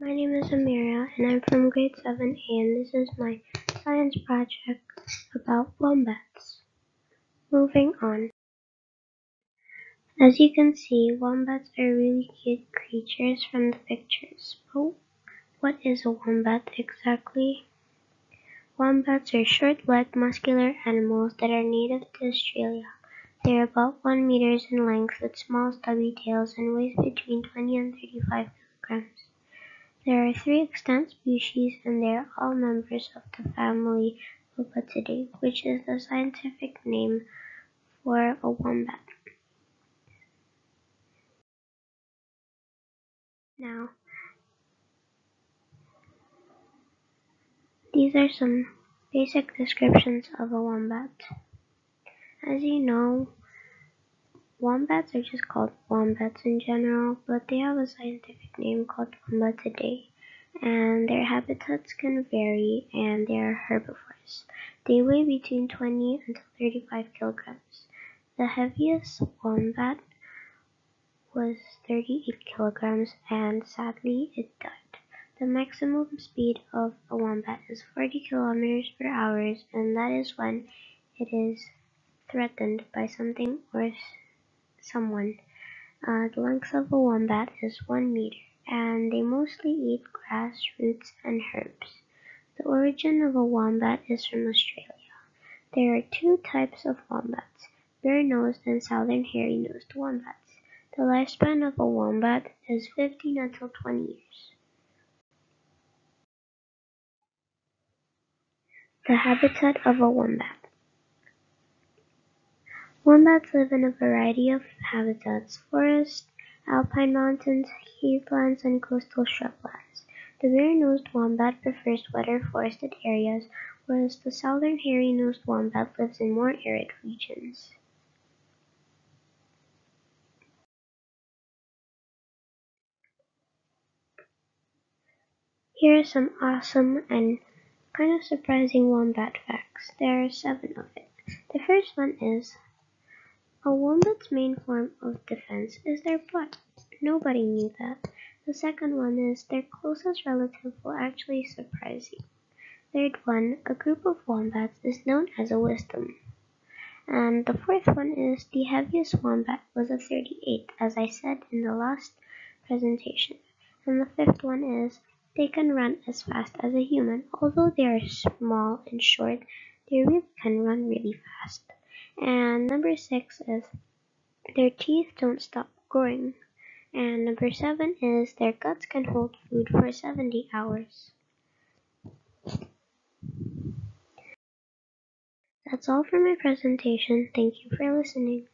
My name is Ameera and I'm from grade 7A and this is my science project about wombats. Moving on. As you can see, wombats are really cute creatures from the pictures. But what is a wombat exactly? Wombats are short-legged muscular animals that are native to Australia. They are about 1 meters in length with small stubby tails and weighs between 20 and 35 kilograms. There are three extant species and they are all members of the family Wombateidae, which is the scientific name for a wombat. Now, these are some basic descriptions of a wombat. As you know, Wombats are just called wombats in general, but they have a scientific name called Wombateidae, and their habitats can vary and they are herbivores. They weigh between 20 and 35 kilograms. The heaviest wombat was 38 kilograms and sadly it died. The maximum speed of a wombat is 40 kilometers per hour and that is when it is threatened by something or someone. Uh, the length of a wombat is one meter, and they mostly eat grass, roots, and herbs. The origin of a wombat is from Australia. There are two types of wombats, bare-nosed and southern hairy-nosed wombats. The lifespan of a wombat is 15 until 20 years. The habitat of a wombat. Wombats live in a variety of habitats: forests, alpine mountains, heathlands, and coastal shrublands. The bare-nosed wombat prefers wetter forested areas, whereas the southern hairy-nosed wombat lives in more arid regions. Here are some awesome and kind of surprising wombat facts. There are seven of it. The first one is a wombat's main form of defense is their butt. Nobody knew that. The second one is their closest relative will actually surprise you. Third one, a group of wombats is known as a wisdom. And the fourth one is the heaviest wombat was a 38, as I said in the last presentation. And the fifth one is they can run as fast as a human. Although they are small and short, they really can run really fast. And number six is their teeth don't stop growing. And number seven is their guts can hold food for 70 hours. That's all for my presentation. Thank you for listening.